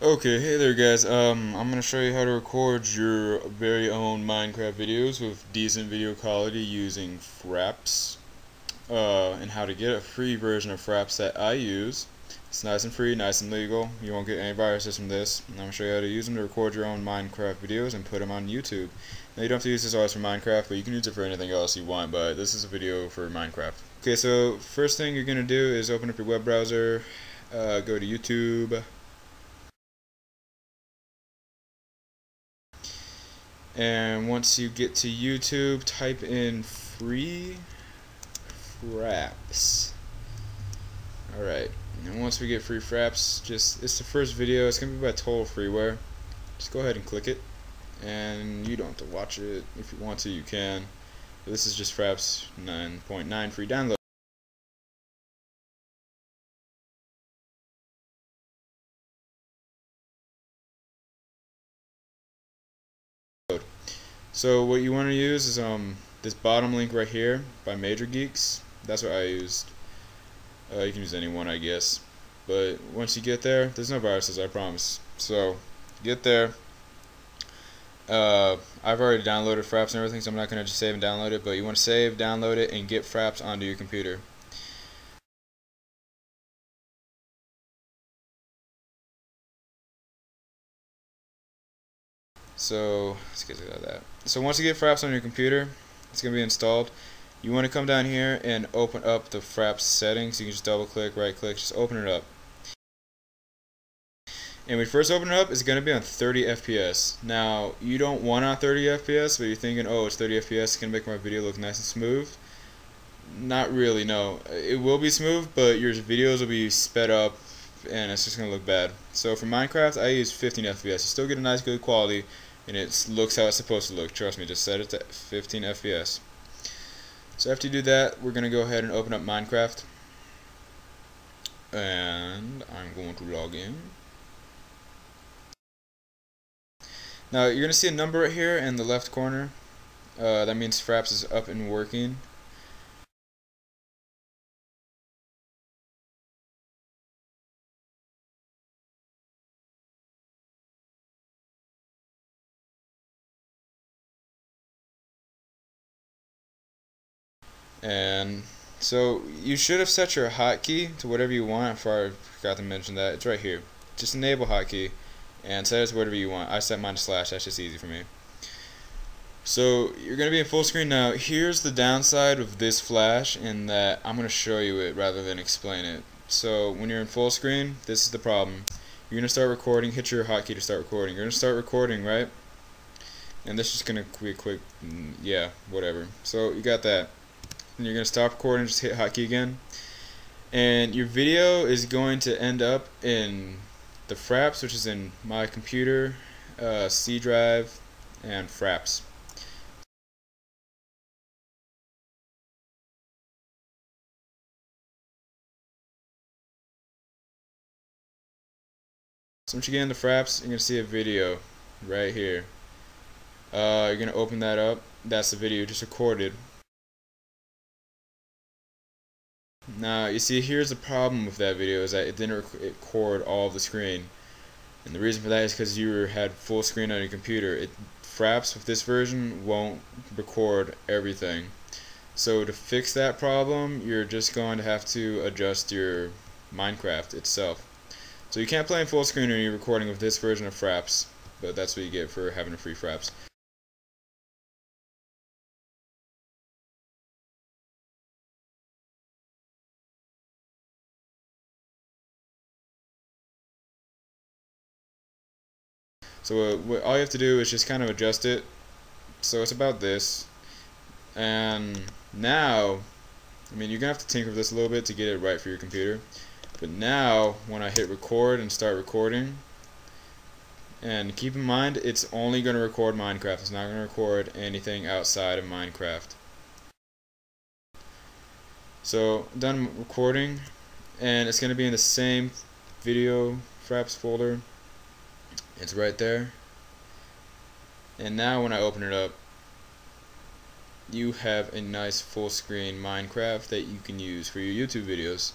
Okay, hey there guys, um, I'm going to show you how to record your very own Minecraft videos with decent video quality using Fraps, uh, and how to get a free version of Fraps that I use. It's nice and free, nice and legal, you won't get any viruses from this, and I'm going to show you how to use them to record your own Minecraft videos and put them on YouTube. Now you don't have to use this always for Minecraft, but you can use it for anything else you want, but this is a video for Minecraft. Okay, so first thing you're going to do is open up your web browser, uh, go to YouTube, and once you get to YouTube type in free fraps. Alright and once we get free fraps just it's the first video it's gonna be by total freeware. Just go ahead and click it. And you don't have to watch it. If you want to you can. This is just fraps 9.9 free download So what you want to use is um this bottom link right here by Major Geeks. That's what I used. Uh, you can use any one, I guess. But once you get there, there's no viruses, I promise. So get there. Uh, I've already downloaded Fraps and everything, so I'm not going to just save and download it. But you want to save, download it, and get Fraps onto your computer. So let's get to that. So once you get Fraps on your computer, it's gonna be installed. You want to come down here and open up the Fraps settings. You can just double click, right click, just open it up. And when you first open it up, it's going to be on 30 FPS. Now, you don't want on 30 FPS, but you're thinking, oh, it's 30 FPS, it's going to make my video look nice and smooth. Not really, no. It will be smooth, but your videos will be sped up, and it's just going to look bad. So for Minecraft, I use 15 FPS. You still get a nice, good quality, and it looks how it's supposed to look. Trust me, just set it to 15 FPS. So after you do that, we're going to go ahead and open up Minecraft. And I'm going to log in. Now you're going to see a number right here in the left corner. Uh, that means Fraps is up and working. And so you should have set your hotkey to whatever you want before I forgot to mention that. It's right here. Just enable hotkey and set it to whatever you want. I set mine to slash. That's just easy for me. So you're gonna be in full screen now. Here's the downside of this flash in that I'm gonna show you it rather than explain it. So when you're in full screen this is the problem. You're gonna start recording. Hit your hotkey to start recording. You're gonna start recording right? And this is gonna be a quick mm, yeah whatever. So you got that and you're going to stop recording just hit hotkey again and your video is going to end up in the fraps which is in my computer uh, C drive and fraps So once you get into Fraps, you're going to see a video right here. Uh, you're going to open that up. That's the video just recorded. Now, you see, here's the problem with that video, is that it didn't record all of the screen. And the reason for that is because you had full screen on your computer. It Fraps with this version won't record everything. So to fix that problem, you're just going to have to adjust your Minecraft itself. So you can't play in full screen when you're recording with this version of Fraps, but that's what you get for having a free Fraps. So uh, what, all you have to do is just kind of adjust it. So it's about this. And now, I mean, you're going to have to tinker with this a little bit to get it right for your computer. But now, when I hit record and start recording, and keep in mind, it's only going to record Minecraft. It's not going to record anything outside of Minecraft. So, done recording, and it's going to be in the same video fraps folder it's right there. And now when I open it up you have a nice full screen Minecraft that you can use for your YouTube videos